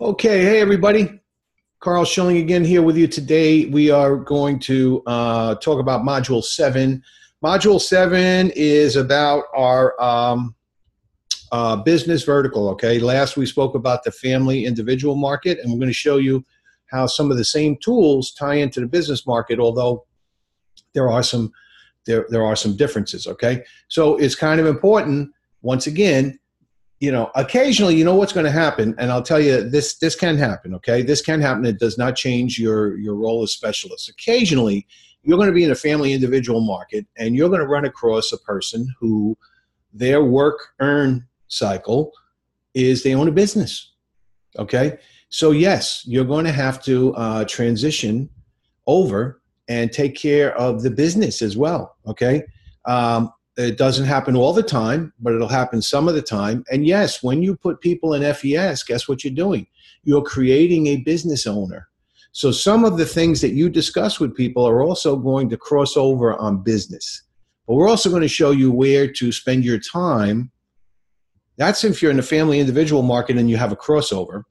Okay, hey everybody. Karl Schilling again here with you today. We are going to uh, talk about Module 7. Module 7 is about our um, uh, business vertical, okay? Last we spoke about the family individual market, and we're going to show you how some of the same tools tie into the business market, although there are some there, there are some differences, okay? So it's kind of important, once again, you know occasionally you know what's going to happen and i'll tell you this this can happen okay? This can happen it does not change your your role as specialist. Occasionally you're going to be in a family individual market and you're going to run across a person who their work earn cycle is they own a business okay? So yes you're going to have to uh, transition over and take care of the business as well okay? Um, it doesn't happen all the time, but it'll happen some of the time. And yes, when you put people in FES, guess what you're doing? You're creating a business owner. So some of the things that you discuss with people are also going to cross over on business. But we're also going to show you where to spend your time. That's if you're in the family individual market and you have a crossover.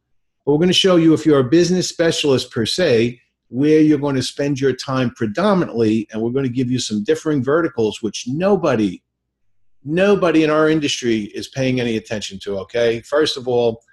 But we're going to show you if you're a business specialist per se, where you're going to spend your time predominantly, and we're going to give you some differing verticals, which nobody, nobody in our industry is paying any attention to. Okay, first of all,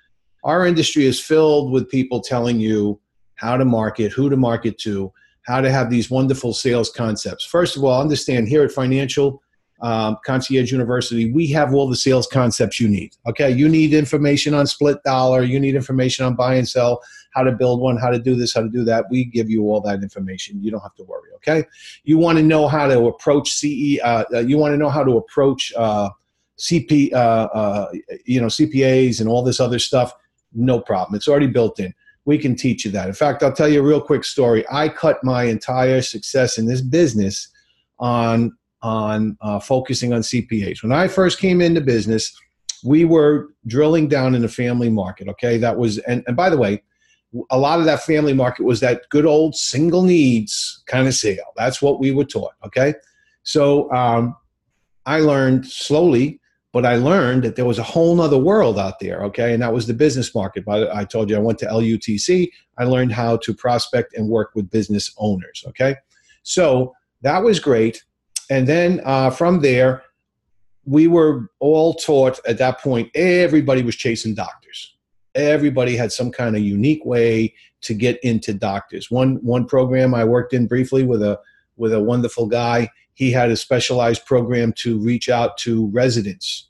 our industry is filled with people telling you how to market, who to market to, how to have these wonderful sales concepts. First of all, understand here at Financial um, Concierge University, we have all the sales concepts you need. Okay, you need information on split dollar, you need information on buy and sell how to build one, how to do this, how to do that. We give you all that information. You don't have to worry. Okay. You want to know how to approach CE. Uh, uh, you want to know how to approach uh, CP. Uh, uh, you know CPAs and all this other stuff. No problem. It's already built in. We can teach you that. In fact, I'll tell you a real quick story. I cut my entire success in this business on on uh, focusing on CPAs. When I first came into business, we were drilling down in the family market. Okay, that was and, and by the way, a lot of that family market was that good old single needs kind of sale. That's what we were taught. Okay. So um, I learned slowly, but I learned that there was a whole nother world out there. Okay. And that was the business market. But I told you I went to LUTC. I learned how to prospect and work with business owners. Okay. So that was great. And then uh, from there, we were all taught at that point, everybody was chasing doctors everybody had some kind of unique way to get into doctors. One one program I worked in briefly with a with a wonderful guy. He had a specialized program to reach out to residents.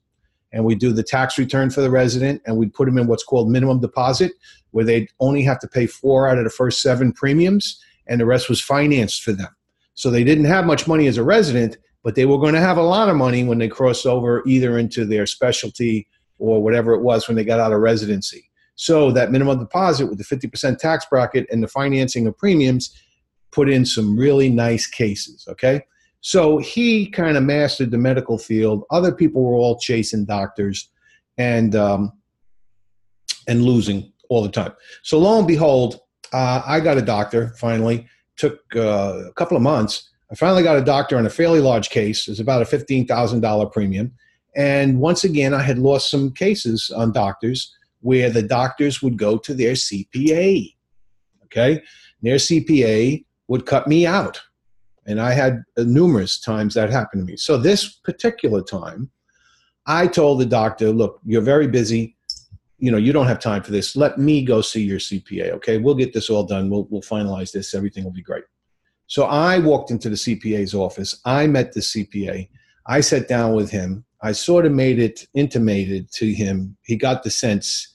And we do the tax return for the resident and we'd put them in what's called minimum deposit, where they'd only have to pay four out of the first seven premiums and the rest was financed for them. So they didn't have much money as a resident, but they were going to have a lot of money when they crossed over either into their specialty or whatever it was when they got out of residency. So that minimum deposit with the 50% tax bracket and the financing of premiums put in some really nice cases, okay? So he kind of mastered the medical field. Other people were all chasing doctors and um, and losing all the time. So lo and behold, uh, I got a doctor finally. Took uh, a couple of months. I finally got a doctor on a fairly large case. It's about a fifteen thousand dollar premium. And once again, I had lost some cases on doctors where the doctors would go to their CPA. Okay. Their CPA would cut me out. And I had numerous times that happened to me. So this particular time, I told the doctor, look, you're very busy. You know, you don't have time for this. Let me go see your CPA. Okay. We'll get this all done. We'll, we'll finalize this. Everything will be great. So I walked into the CPA's office. I met the CPA. I sat down with him. I sort of made it intimated to him. He got the sense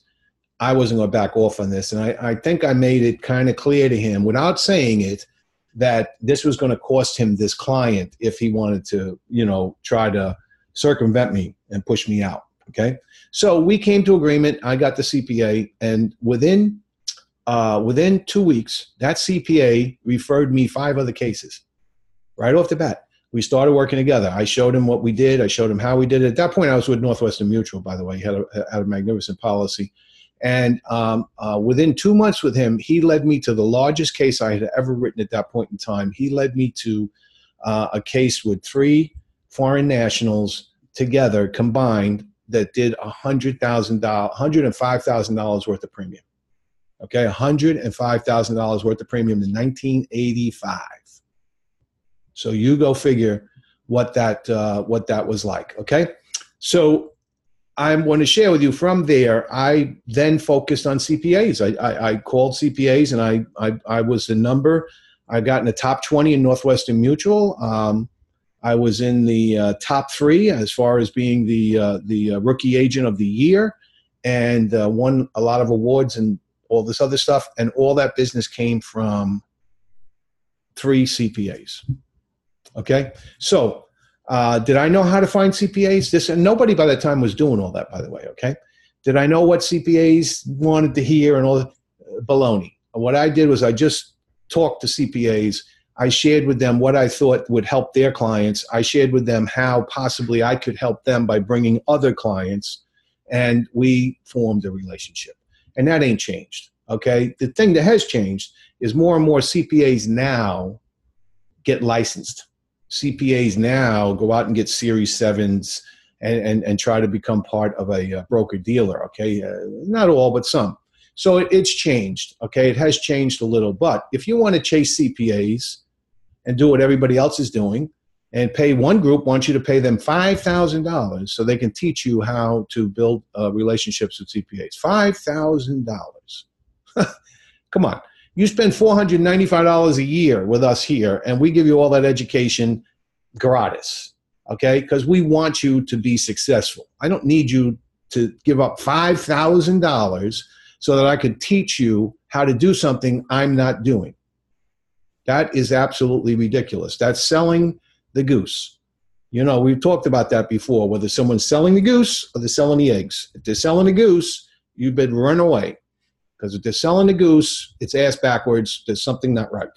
I wasn't going to back off on this. And I, I think I made it kind of clear to him without saying it that this was going to cost him this client if he wanted to, you know, try to circumvent me and push me out. Okay. So we came to agreement. I got the CPA, and within uh, within two weeks, that CPA referred me five other cases right off the bat. We started working together. I showed him what we did. I showed him how we did it. At that point, I was with Northwestern Mutual, by the way. He had a, had a magnificent policy. And um, uh, within two months with him, he led me to the largest case I had ever written at that point in time. He led me to uh, a case with three foreign nationals together combined that did $100,000, $105,000 worth of premium. Okay, $105,000 worth of premium in 1985. So you go figure what that uh, what that was like. Okay, so I'm going to share with you from there. I then focused on CPAs. I, I, I called CPAs and I, I, I was the number. I got in the top 20 in Northwestern Mutual. Um, I was in the uh, top three as far as being the uh, the uh, rookie agent of the year, and uh, won a lot of awards and all this other stuff. And all that business came from three CPAs. Okay, so uh, did I know how to find CPAs? This and nobody by that time was doing all that, by the way. Okay, did I know what CPAs wanted to hear and all the uh, baloney? What I did was I just talked to CPAs. I shared with them what I thought would help their clients. I shared with them how possibly I could help them by bringing other clients, and we formed a relationship. And that ain't changed. Okay, the thing that has changed is more and more CPAs now get licensed CPAs now go out and get Series Sevens and, and, and try to become part of a, uh, broker dealer. Okay, uh, not all, but some. So it, it's changed. Okay, it has changed a little. But if you want to chase CPAs and do what everybody else is doing, and pay one group wants you to pay them five thousand dollars so they can teach you how to build uh, relationships with CPAs. Five thousand dollars. Come on. You spend $495 a year with us here, and we give you all that education gratis, okay? Because we want you to be successful. I don't need you to give up $5,000 so that I could teach you how to do something I'm not doing. That is absolutely ridiculous. That's selling the goose. You know, we've talked about that before, whether someone's selling the goose or they're selling the eggs. If they're selling the goose, you better run away. Because if they're selling the goose, it's ass backwards. There's something not right.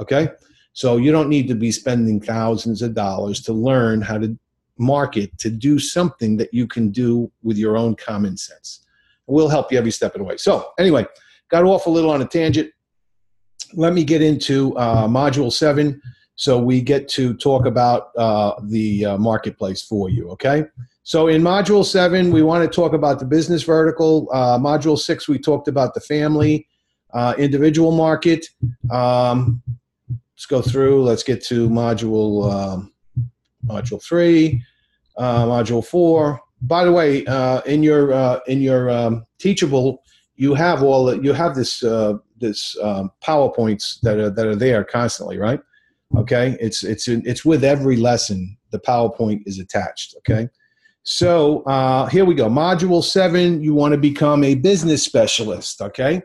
Okay? So you don't need to be spending thousands of dollars to learn how to market to do something that you can do with your own common sense. We'll help you every step of the way. So, anyway, got off a little on a tangent. Let me get into uh, module seven so we get to talk about uh, the uh, marketplace for you, okay? So in module seven, we want to talk about the business vertical. Uh, module six, we talked about the family, uh, individual market. Um, let's go through. Let's get to module um, module three, uh, module four. By the way, uh, in your uh, in your um, teachable, you have all the, you have this uh, this um, powerpoints that are that are there constantly, right? Okay, it's it's it's with every lesson. The PowerPoint is attached. Okay. So uh, here we go. Module seven, you want to become a business specialist. Okay.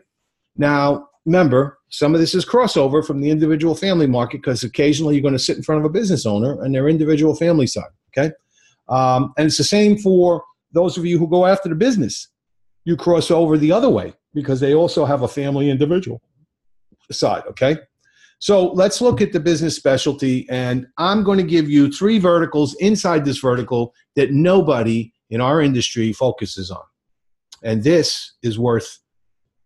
Now, remember, some of this is crossover from the individual family market because occasionally you're going to sit in front of a business owner and their individual family side. Okay. Um, and it's the same for those of you who go after the business. You cross over the other way because they also have a family individual side. Okay. So let's look at the business specialty, and I'm going to give you three verticals inside this vertical that nobody in our industry focuses on. And this is worth,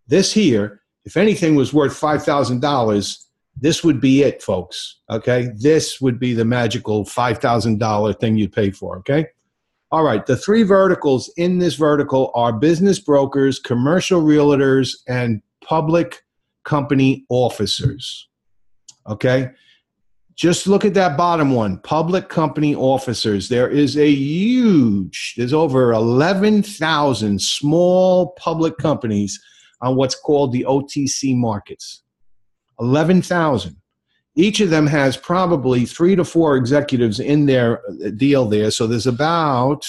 this here, if anything was worth $5,000, this would be it, folks. Okay? This would be the magical $5,000 thing you'd pay for. Okay? All right, the three verticals in this vertical are business brokers, commercial realtors, and public company officers. Okay. Just look at that bottom one public company officers. There is a huge, there's over 11,000 small public companies on what's called the OTC markets. 11,000. Each of them has probably three to four executives in their deal there. So there's about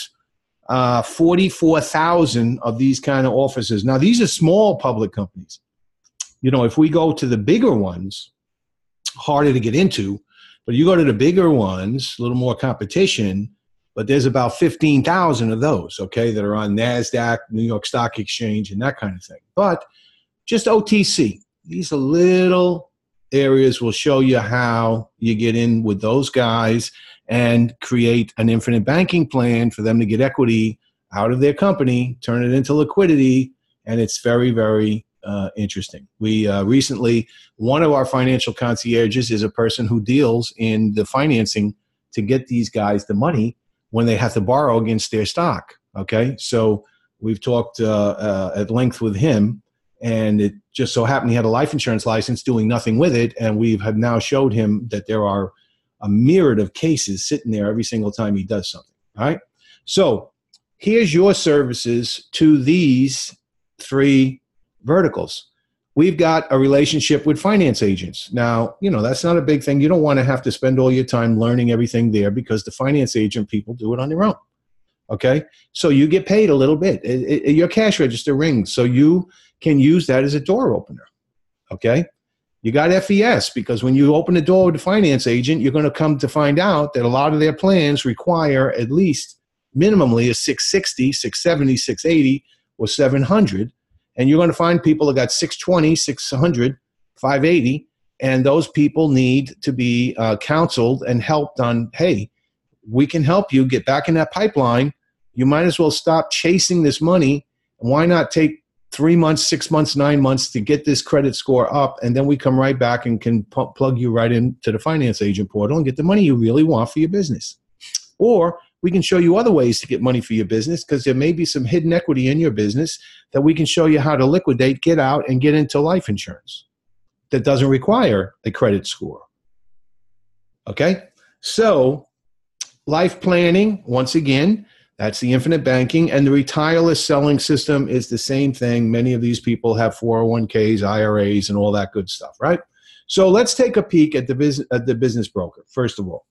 uh, 44,000 of these kind of offices. Now, these are small public companies. You know, if we go to the bigger ones, harder to get into. But you go to the bigger ones, a little more competition, but there's about 15,000 of those, okay, that are on NASDAQ, New York Stock Exchange, and that kind of thing. But just OTC. These are little areas will show you how you get in with those guys and create an infinite banking plan for them to get equity out of their company, turn it into liquidity, and it's very, very uh, interesting. We uh, recently, one of our financial concierges is a person who deals in the financing to get these guys the money when they have to borrow against their stock. Okay, so we've talked uh, uh at length with him, and it just so happened he had a life insurance license doing nothing with it and we have now showed him that there are a myriad of cases sitting there every single time he does something all right so here's your services to these three verticals. We've got a relationship with finance agents. Now you know that's not a big thing. You don't want to have to spend all your time learning everything there because the finance agent people do it on their own okay? So you get paid a little bit. It, it, your cash register rings so you can use that as a door opener okay? You got fes because when you open the door with the finance agent you're going to come to find out that a lot of their plans require at least minimally a 660 670 680 or 700 and you're going to find people that got 620 600 580 and those people need to be uh, counseled and helped on hey we can help you get back in that pipeline. You might as well stop chasing this money. Why not take three months, six months, nine months to get this credit score up, and then we come right back and can plug you right into the finance agent portal and get the money you really want for your business. Or we can show you other ways to get money for your business because there may be some hidden equity in your business that we can show you how to liquidate, get out, and get into life insurance that doesn't require a credit score. Okay? So Life planning, once again, that's the infinite banking. And the retireless selling system is the same thing. Many of these people have 401ks, IRAs, and all that good stuff, right? So let's take a peek at the, business, at the business broker, first of all.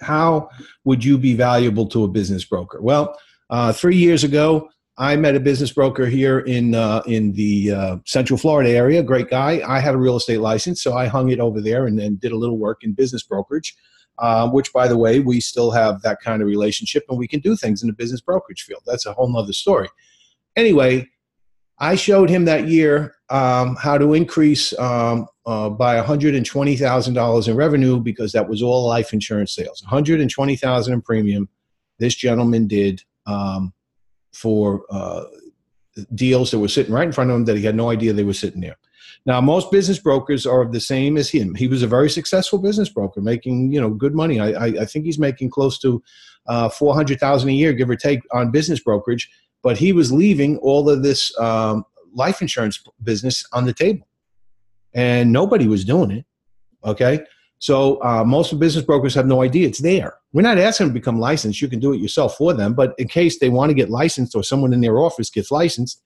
How would you be valuable to a business broker? Well, uh, three years ago, I met a business broker here in uh, in the uh, Central Florida area. Great guy. I had a real estate license, so I hung it over there and, then did a little work in business brokerage um, which, by the way, we still have that kind of relationship and we can do things in the business brokerage field. That's a whole nother story. Anyway, I showed him that year um, how to increase um, uh, by $120,000 in revenue because that was all life insurance sales. 120,000 in premium. This gentleman did um, for uh, deals that were sitting right in front of him that he had no idea they were sitting there. Now, most business brokers are the same as him. He was a very successful business broker, making you know good money. I, I, I think he's making close to uh, four hundred thousand a year, give or take, on business brokerage. But he was leaving all of this um, life insurance business on the table, and nobody was doing it. Okay, so uh, most business brokers have no idea it's there. We're not asking them to become licensed. You can do it yourself for them. But in case they want to get licensed or someone in their office gets licensed,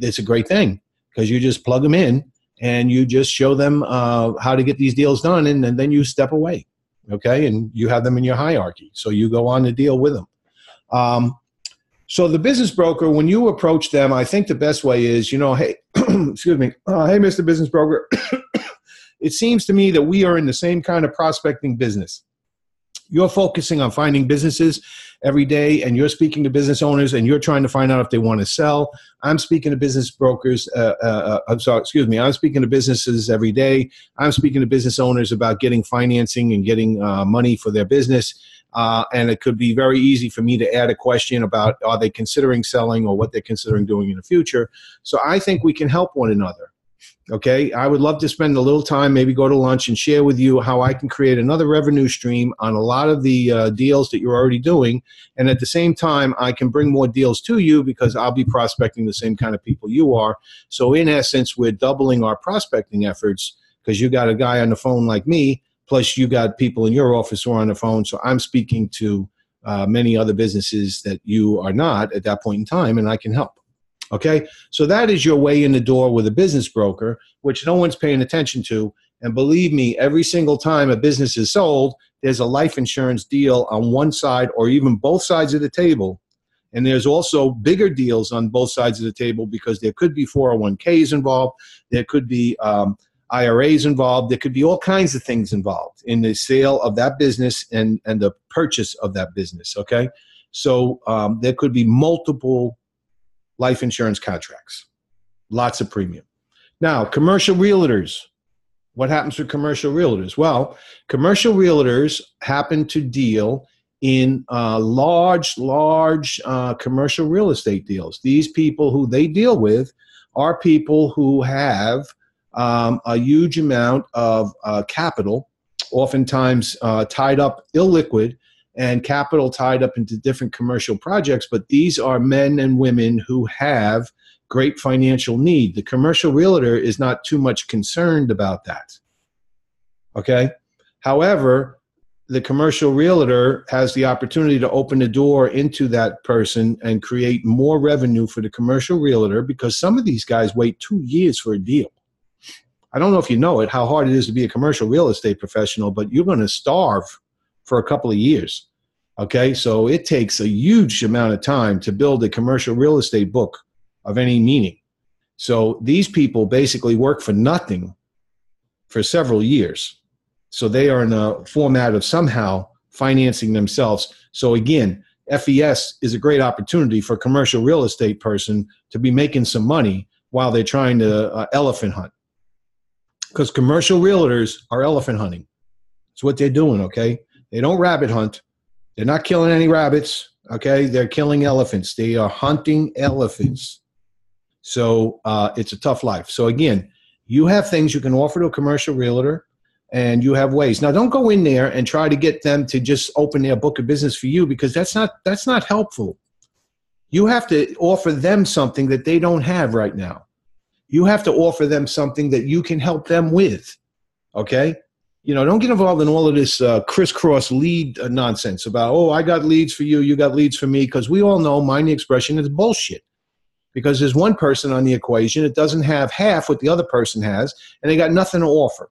it's a great thing because you just plug them in and you just show them uh, how to get these deals done and, and, then you step away okay and you have them in your hierarchy so you go on to deal with them um, so the business broker when you approach them i think the best way is you know hey excuse me uh, hey mr business broker it seems to me that we are in the same kind of prospecting business. You're focusing on finding businesses every day and you're speaking to business owners and you're trying to find out if they want to sell. I'm speaking to business brokers uh, uh, uh, i'm sorry excuse me i'm speaking to businesses every day. I'm speaking to business owners about getting financing and getting uh, money for their business. Uh, and it could be very easy for me to add a question about are they considering selling or what they're considering doing in the future. So i think we can help one another Okay, I would love to spend a little time, maybe go to lunch and share with you how I can create another revenue stream on a lot of the uh, deals that you're already doing. And at the same time, I can bring more deals to you because I'll be prospecting the same kind of people you are. So, in essence, we're doubling our prospecting efforts because you got a guy on the phone like me, plus you got people in your office who are on the phone. So, I'm speaking to uh, many other businesses that you are not at that point in time, and I can help. Okay, so that is your way in the door with a business broker, which no one's paying attention to. And believe me, every single time a business is sold, there's a life insurance deal on one side or even both sides of the table. And there's also bigger deals on both sides of the table because there could be 401ks involved, there could be um, IRAs involved, there could be all kinds of things involved in the sale of that business and, and the purchase of that business. Okay, so um, there could be multiple life insurance contracts. Lots of premium. Now, commercial realtors. What happens with commercial realtors? Well, commercial realtors happen to deal in uh, large, large uh, commercial real estate deals. These people who they deal with are people who have um, a huge amount of uh, capital, oftentimes uh, tied up illiquid and capital tied up into different commercial projects, but these are men and women who have great financial need. The commercial realtor is not too much concerned about that. Okay. However, the commercial realtor has the opportunity to open the door into that person and create more revenue for the commercial realtor because some of these guys wait two years for a deal. I don't know if you know it, how hard it is to be a commercial real estate professional, but you're going to starve for a couple of years. Okay, so it takes a huge amount of time to build a commercial real estate book of any meaning. So these people basically work for nothing for several years. So they are in a format of somehow financing themselves. So again, FES is a great opportunity for a commercial real estate person to be making some money while they're trying to uh, elephant hunt. Because commercial realtors are elephant hunting. It's what they're doing, okay? They don't rabbit hunt. They're not killing any rabbits, okay? They're killing elephants. They are hunting elephants. So uh, it's a tough life. So again, you have things you can offer to a commercial realtor and you have ways. Now don't go in there and try to get them to just open their book of business for you because that's not that's not helpful. You have to offer them something that they don't have right now. You have to offer them something that you can help them with. Okay? You know, don't get involved in all of this uh, crisscross lead uh, nonsense about, oh, I got leads for you, you got leads for me, because we all know, mind the expression, is bullshit because there's one person on the equation that doesn't have half what the other person has, and they got nothing to offer.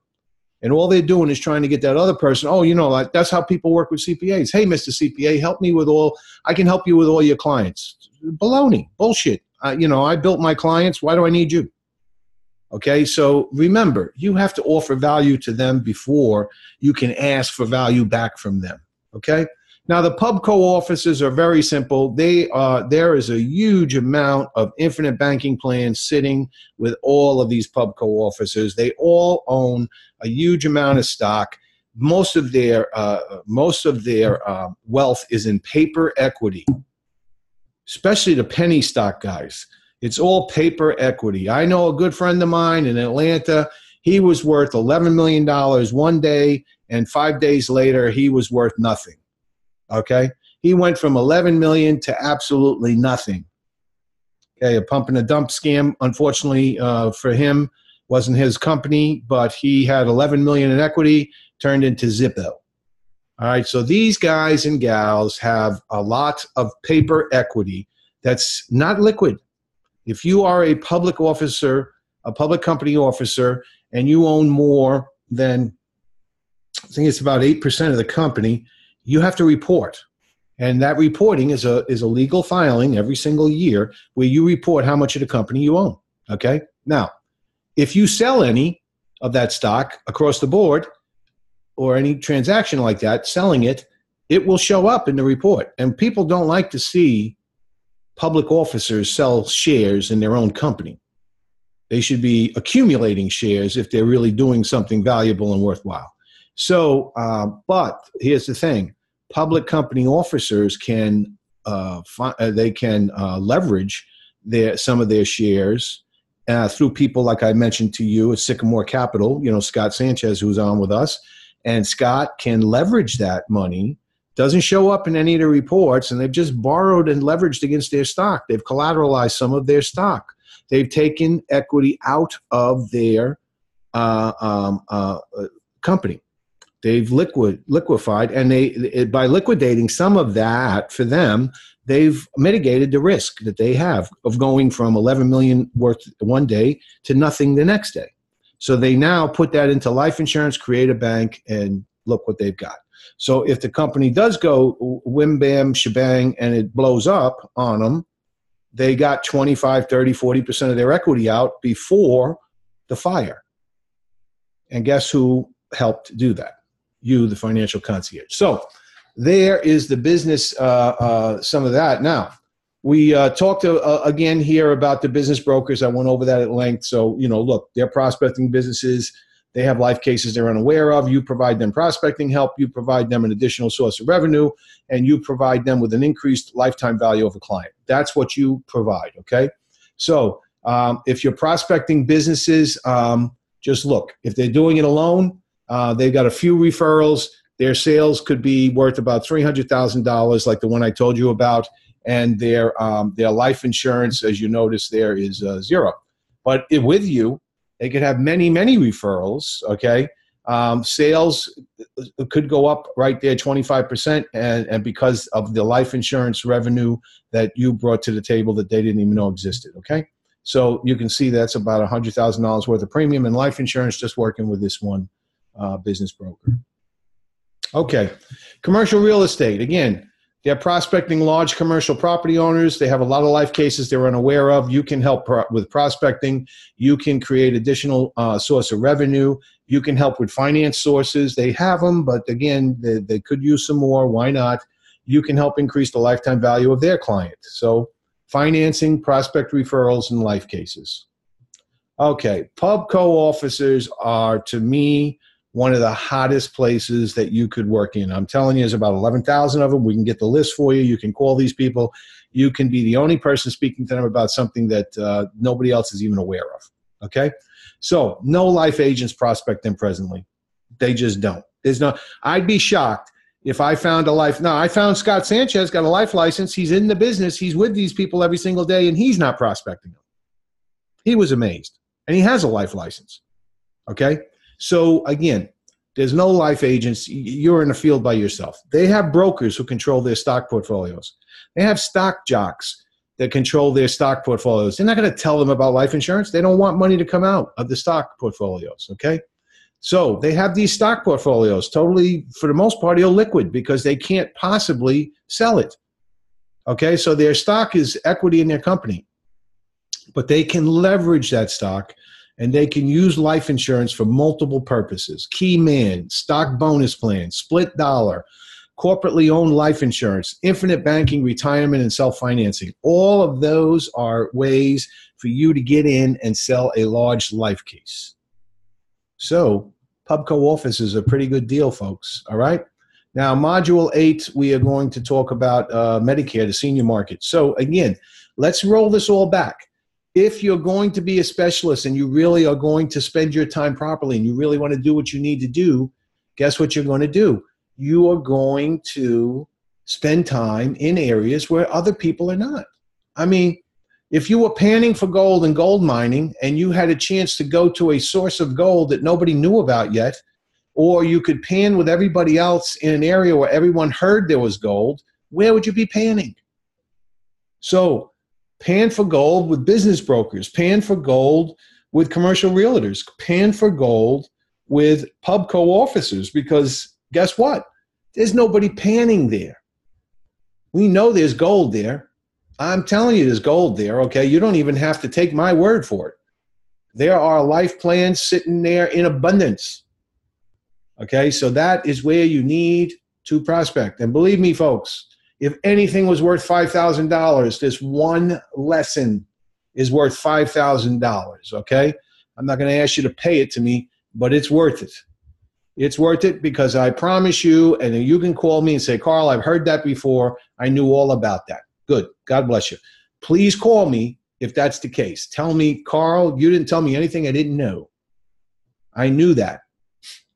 And all they're doing is trying to get that other person. Oh, you know, like that's how people work with CPAs. Hey, Mr. CPA, help me with all. I can help you with all your clients. Baloney, bullshit. Uh, you know, I built my clients. Why do I need you? Okay, so remember, you have to offer value to them before you can ask for value back from them. Okay, now, the Pubco offices are very simple. They are there is a huge amount of infinite banking plans sitting with all of these Pubco offices. They all own a huge amount of stock. Most of their uh, most of their uh, wealth is in paper equity, especially the penny stock guys. It's all paper equity. I know a good friend of mine in Atlanta. He was worth eleven million dollars one day, and five days later, he was worth nothing Okay, he went from 11 million to absolutely nothing. Okay, a pump and a dump scam. Unfortunately uh, for him, wasn't his company, but he had 11 million in equity, turned into Zippo. All right, so these guys and gals have a lot of paper equity that's not liquid. If you are a public officer, a public company officer, and you own more than I think it's about 8% of the company, you have to report. And that reporting is a is a legal filing every single year where you report how much of the company you own. Okay? Now, if you sell any of that stock across the board or any transaction like that, selling it, it will show up in the report. And people don't like to see public officers sell shares in their own company. They should be accumulating shares if they're really doing something valuable and worthwhile. So, uh, but here's the thing public company officers can uh, fi- uh, they can uh, leverage their some of their shares uh, through people like I mentioned to you at Sycamore Capital. You know Scott Sanchez, who's on with us, and Scott can leverage that money. Doesn't show up in any of the reports, and they've just borrowed and leveraged against their stock. They've collateralized some of their stock. They've taken equity out of their uh, um, uh, company they've liquid liquefied and they by liquidating some of that for them they've mitigated the risk that they have of going from 11 million worth one day to nothing the next day so they now put that into life insurance create a bank and look what they've got so if the company does go whim bam shebang and it blows up on them they got 25 30 40% of their equity out before the fire and guess who helped do that you, the financial concierge. So there is the business, uh, uh, some of that. Now, we uh, talked uh, again here about the business brokers. I went over that at length. So, you know, look, they're prospecting businesses. They have life cases they're unaware of. You provide them prospecting help. You provide them an additional source of revenue, and you provide them with an increased lifetime value of a client. That's what you provide. Okay. So, um, if you're prospecting businesses, um, just look. If they're doing it alone, uh, they've got a few referrals. Their sales could be worth about $300,000, like the one I told you about. and their um, their life insurance, as you notice, there is uh, zero. But it, with you, they could have many many referrals. Okay, um, sales could go up right there 25% and, and because of the life insurance revenue that you brought to the table that they didn't even know existed okay so you can see that's about $100000 worth of premium in life insurance just working with this one uh, business broker okay commercial real estate again they're prospecting large commercial property owners. They have a lot of life cases they're unaware of. You can help pro- with prospecting. You can create additional uh, source of revenue. You can help with finance sources. They have them, but again, they, they could use some more. Why not? You can help increase the lifetime value of their client. So, financing, prospect referrals, and life cases. Okay, Pubco officers are to me one of the hottest places that you could work in. I'm telling you, there's about 11,000 of them. We can get the list for you. You can call these people. You can be the only person speaking to them about something that uh, nobody else is even aware of. Okay? So, no life agents prospect them presently. They just don't. There's no, I'd be shocked if I found a life. No, I found Scott Sanchez got a life license. He's in the business. He's with these people every single day, and he's not prospecting them. He was amazed. And he has a life license. Okay? So again, there's no life agents. You're in the field by yourself. They have brokers who control their stock portfolios. They have stock jocks that control their stock portfolios. They're not going to tell them about life insurance. They don't want money to come out of the stock portfolios. Okay. So they have these stock portfolios totally, for the most part, illiquid because they can't possibly sell it. Okay. So their stock is equity in their company, but they can leverage that stock and they can use life insurance for multiple purposes key man, stock bonus plan, split dollar, corporately owned life insurance, infinite banking, retirement, and self financing. All of those are ways for you to get in and sell a large life case. So, Pubco Office is a pretty good deal, folks. All right. Now, Module 8, we are going to talk about uh, Medicare, the senior market. So, again, let's roll this all back if you're going to be a specialist and you really are going to spend your time properly and you really want to do what you need to do, guess what you're going to do? You are going to spend time in areas where other people are not. I mean, if you were panning for gold and gold mining and you had a chance to go to a source of gold that nobody knew about yet, or you could pan with everybody else in an area where everyone heard there was gold, where would you be panning? So, pan for gold with business brokers, pan for gold with commercial realtors, pan for gold with Pubco officers because guess what? There's nobody panning there. We know there's gold there. I'm telling you, there's gold there, okay? You don't even have to take my word for it. There are life plans sitting there in abundance. Okay, so that is where you need to prospect. And believe me, folks, if anything was worth $5,000, this one lesson is worth $5,000, okay? I'm not going to ask you to pay it to me, but it's worth it. It's worth it because I promise you, and you can call me and say, Karl, I've heard that before. I knew all about that. Good. God bless you. Please call me if that's the case. Tell me, Karl, you didn't tell me anything I didn't know. I knew that.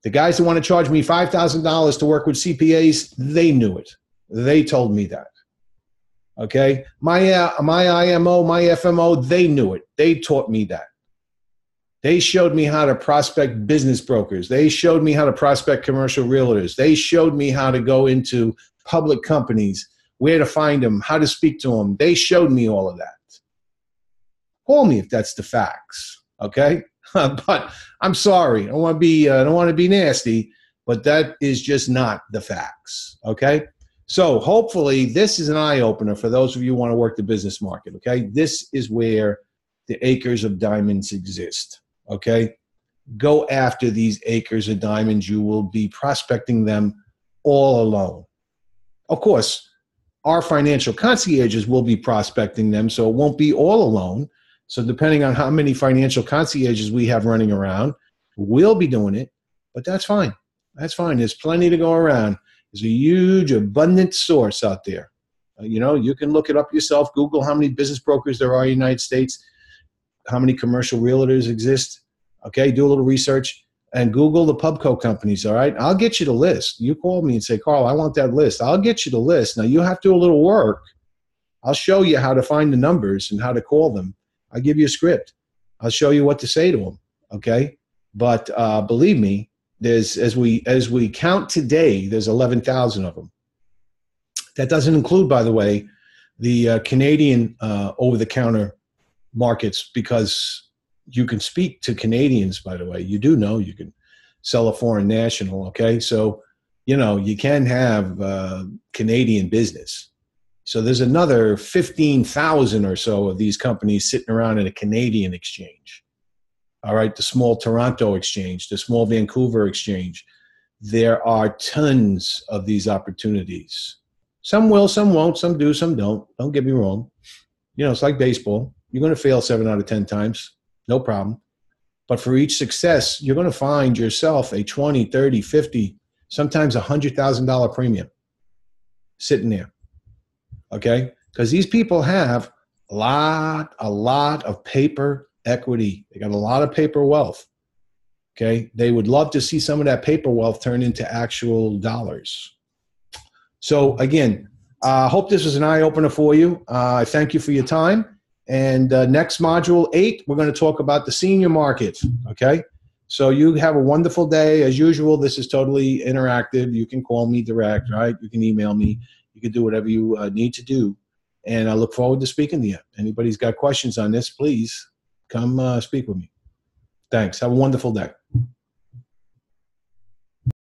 The guys that want to charge me $5,000 to work with CPAs, they knew it. They told me that. Okay, my uh, my IMO, my FMO, they knew it. They taught me that. They showed me how to prospect business brokers. They showed me how to prospect commercial realtors. They showed me how to go into public companies, where to find them, how to speak to them. They showed me all of that. Call me if that's the facts. Okay, but I'm sorry. I don't want to be. Uh, I don't want to be nasty, but that is just not the facts. Okay. So hopefully this is an eye opener for those of you who want to work the business market. Okay, this is where the acres of diamonds exist. Okay, go after these acres of diamonds. You will be prospecting them all alone. Of course, our financial concierges will be prospecting them, so it won't be all alone. So depending on how many financial concierges we have running around, we'll be doing it. But that's fine. That's fine. There's plenty to go around. There's a huge, abundant source out there. Uh, you know, you can look it up yourself. Google how many business brokers there are in the United States, how many commercial realtors exist. Okay, do a little research and Google the Pubco companies. All right, I'll get you the list. You call me and say, Karl, I want that list. I'll get you the list. Now you have to do a little work. I'll show you how to find the numbers and how to call them. I'll give you a script. I'll show you what to say to them. Okay. But uh, believe me, there's as we as we count today, there's 11,000 of them. That doesn't include, by the way, the uh, Canadian uh, over-the-counter markets because you can speak to Canadians. By the way, you do know you can sell a foreign national. Okay, so you know you can have uh, Canadian business. So there's another 15,000 or so of these companies sitting around in a Canadian exchange. All right, the small Toronto exchange, the small Vancouver exchange. There are tons of these opportunities. Some will, some won't, some do, some don't. Don't get me wrong. You know, it's like baseball. You're going to fail seven out of 10 times, no problem. But for each success, you're going to find yourself a 20, 30, 50, sometimes a $100,000 premium sitting there. Okay? Because these people have a lot, a lot of paper equity. They got a lot of paper wealth. Okay. They would love to see some of that paper wealth turn into actual dollars. So, again, I uh, hope this was an eye opener for you. Uh, I thank you for your time. And uh, next module eight, we're going to talk about the senior market. Okay. So, you have a wonderful day. As usual, this is totally interactive. You can call me direct, right? You can email me. You can do whatever you uh, need to do. And I look forward to speaking to you. Anybody's got questions on this, please come uh, speak with me. Thanks. Have a wonderful day.